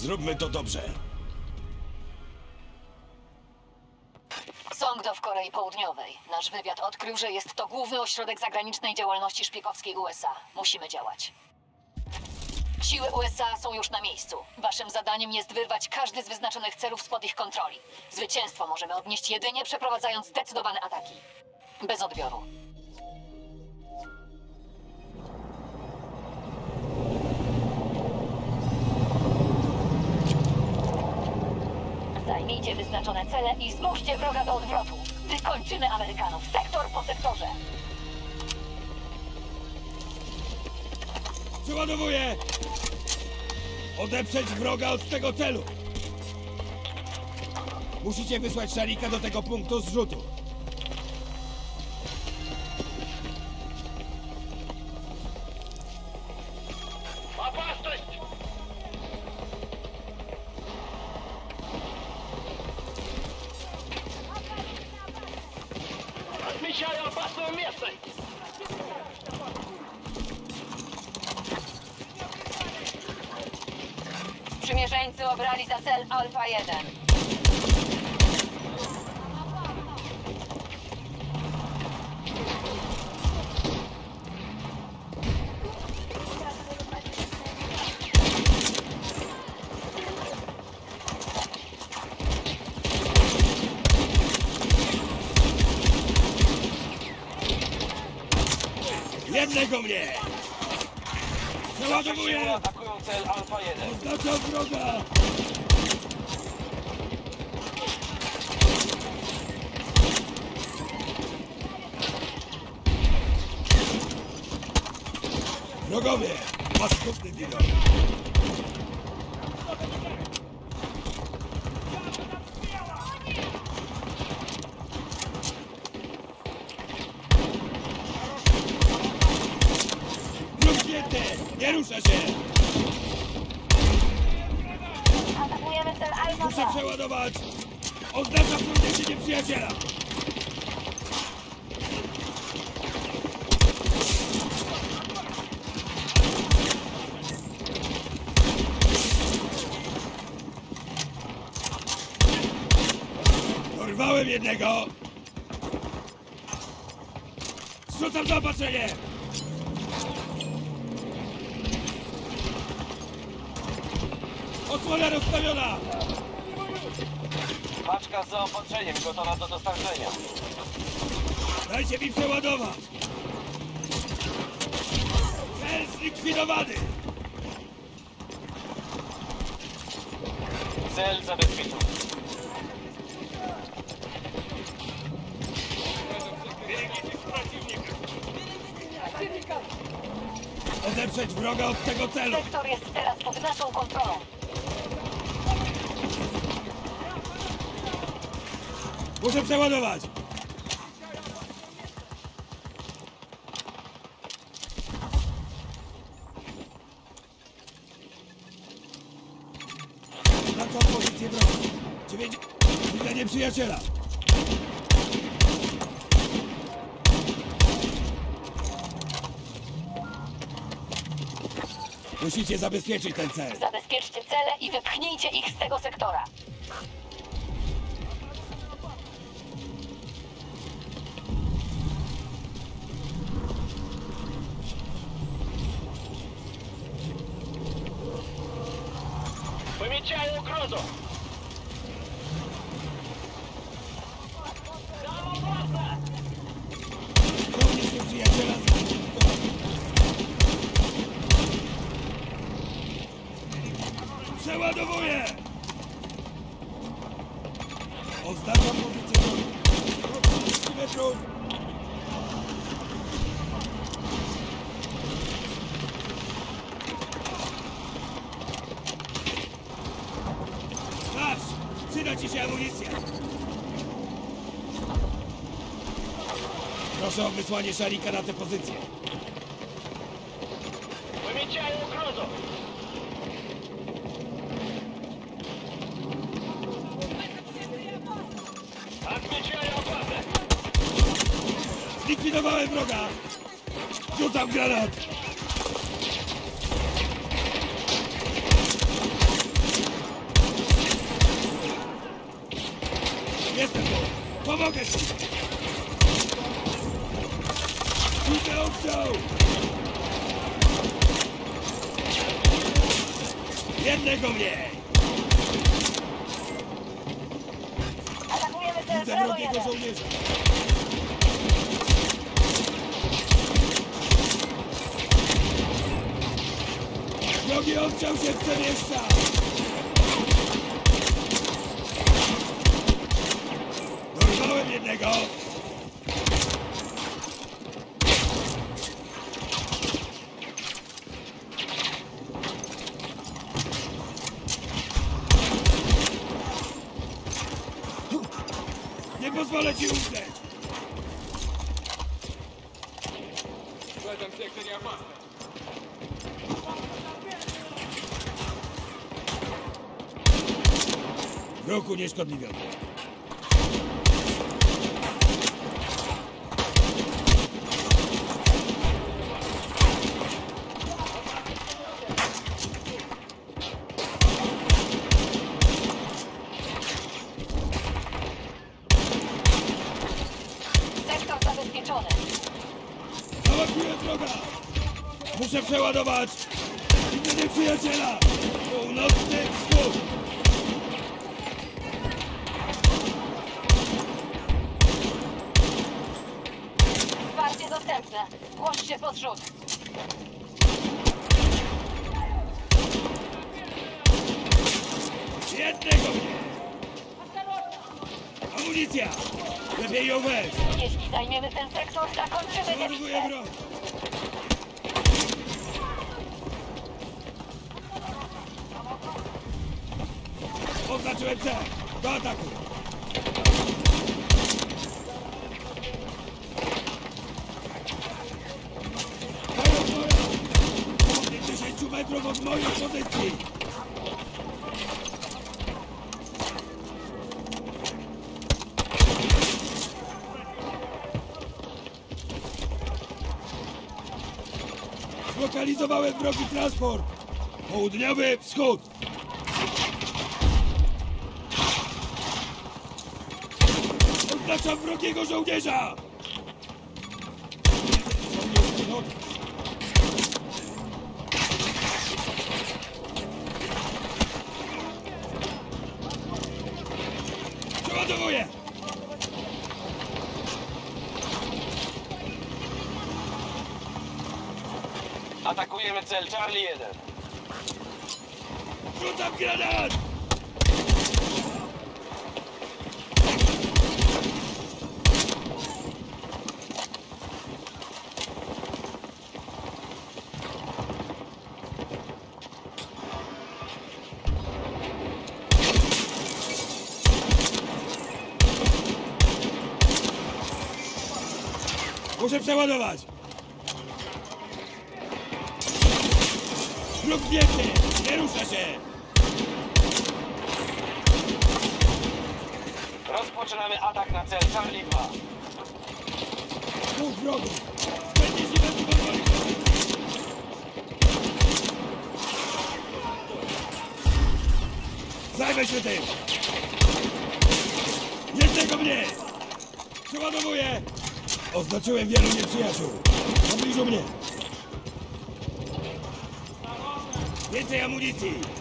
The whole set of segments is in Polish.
Zróbmy to dobrze. Songdo w Korei Południowej. Nasz wywiad odkrył, że jest to główny ośrodek zagranicznej działalności szpiegowskiej USA. Musimy działać. Siły USA są już na miejscu. Waszym zadaniem jest wyrwać każdy z wyznaczonych celów spod ich kontroli. Zwycięstwo możemy odnieść jedynie przeprowadzając zdecydowane ataki. Bez odbioru. Zajmijcie wyznaczone cele i zmuście wroga do odwrotu. Wykończymy Amerykanów sektor po sektorze. Przeładowuję! Odeprzeć wroga od tego celu! Musicie wysłać szarika do tego punktu zrzutu. Obrali za cel Alfa 1. Jednego mnie! Przeładowuję! Cel Alfa 1. Oznaczam wroga! Wrogowie! Paskudny widok! Nie rusza się! Atakujemy cel Alfa Muszę przeładować! Oznacza podniesienie przyjaciela! Dorwałem jednego! Zrzucam zaopatrzenie! Osłona rozstawiona! Paczka z zaopatrzeniem gotowa do dostarczenia. Dajcie mi przeładować! Cel zlikwidowany! Cel zabezpieczony. Odeprzeć wroga od tego celu! Sektor jest teraz pod naszą kontrolą. Muszę przeładować! Oznaczam pozycję wroga. Dziewięć... Widzę nieprzyjaciela! Musicie zabezpieczyć ten cel. Zabezpieczcie cele i wypchnijcie ich z tego sektora. Przyda ci się amunicja! Proszę o wysłanie szarika na tę pozycję. Wymieciają grozą! Tak Zlikwidowałem wroga! Rzucam granat! Jestem tu! Pomogę ci! Widzę ostrzał! Jednego mniej! Atakujemy cel Widzę Bravo wrogiego 1. żołnierza! Wrogi oddział się przemieszcza! Dorwałem jednego! Nie pozwolę ci umrzeć! Zgadzam się, jak nieszkodliwiony. Zabezpieczony. Załapuję wroga! Muszę przeładować! Widzę nieprzyjaciela! Północny wschód! Wsparcie dostępne. Głoś się pod rzut. Jednego mnie! Amunicja! Lepiej ją weź! Jeśli zajmiemy ten sektor, zakończymy bitwę. wroga! Oznaczyłem cel! Do ataku! Dają moja! Około 50 metrów od mojej pozycji! Zlokalizowałem wrogi transport! Południowy wschód! Oznaczam wrogiego żołnierza! Żołnierz piechotny. Przeładowuję! Atakujemy cel Charlie 1. Rzucam granat! Muszę przeładować! Wróg biegnie! Nie rusza się! Rozpoczynamy atak na cel Charlie 2. Dwóch wrogów! Będzie się bez pozwoli Zajmę się tym! Jednego mnie! Przeładowuję! Oznaczyłem wielu nieprzyjaciół. Pobliżu mnie! エテアムリティ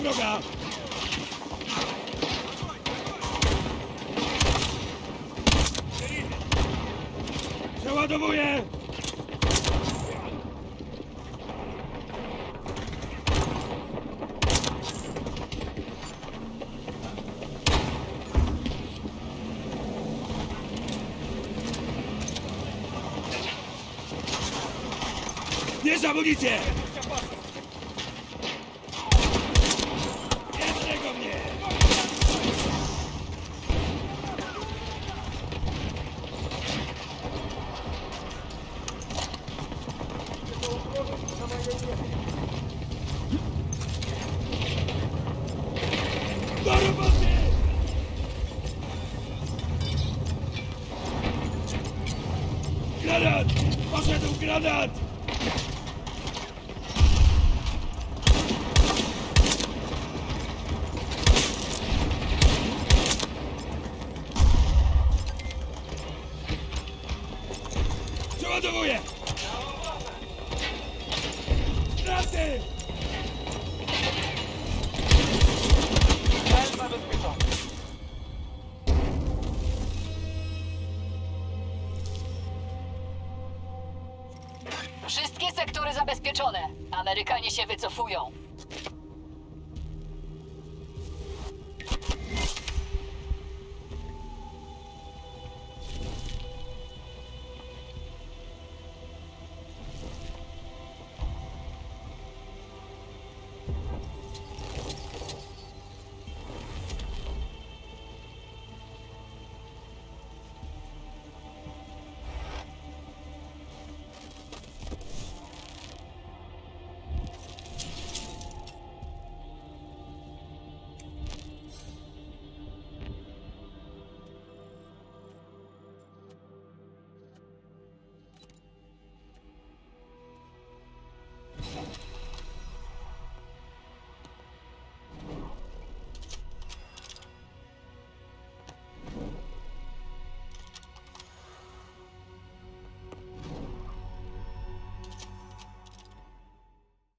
wroga! Przeładowuję! Bierz amunicję! surrendered! Wszystkie sektory zabezpieczone. Amerykanie się wycofują.